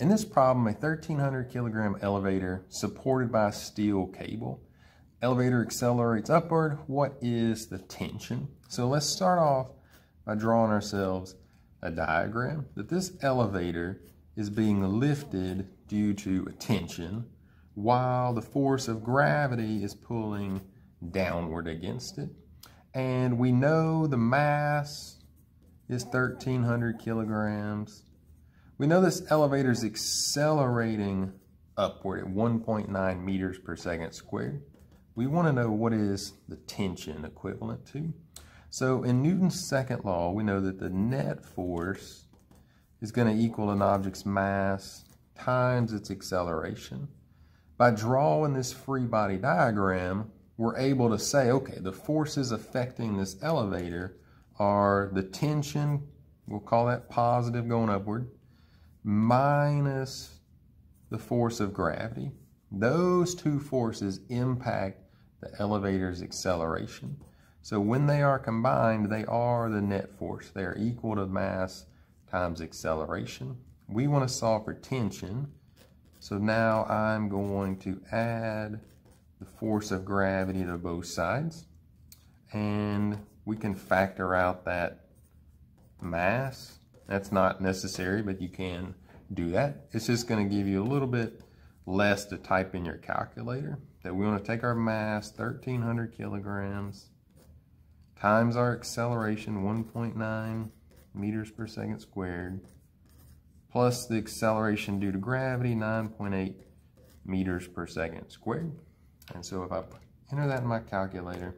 In this problem, a 1300 kilogram elevator supported by a steel cable. Elevator accelerates upward. What is the tension? So let's start off by drawing ourselves a diagram that this elevator is being lifted due to a tension while the force of gravity is pulling downward against it. And we know the mass is 1300 kilograms we know this elevator is accelerating upward at 1.9 meters per second squared. We want to know what is the tension equivalent to. So in Newton's second law, we know that the net force is going to equal an object's mass times its acceleration. By drawing this free body diagram, we're able to say, okay, the forces affecting this elevator are the tension, we'll call that positive going upward, minus the force of gravity. Those two forces impact the elevator's acceleration. So when they are combined, they are the net force. They are equal to mass times acceleration. We want to solve for tension. So now I'm going to add the force of gravity to both sides. And we can factor out that mass that's not necessary, but you can do that. It's just going to give you a little bit less to type in your calculator. That we want to take our mass, 1,300 kilograms, times our acceleration, 1.9 meters per second squared, plus the acceleration due to gravity, 9.8 meters per second squared. And so if I enter that in my calculator,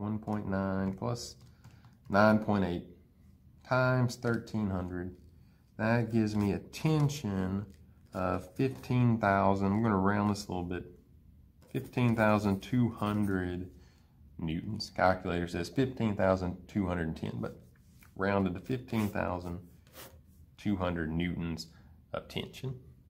1.9 plus 9.8 times 1300. That gives me a tension of 15,000. I'm going to round this a little bit. 15,200 newtons. Calculator says 15,210, but rounded to 15,200 newtons of tension.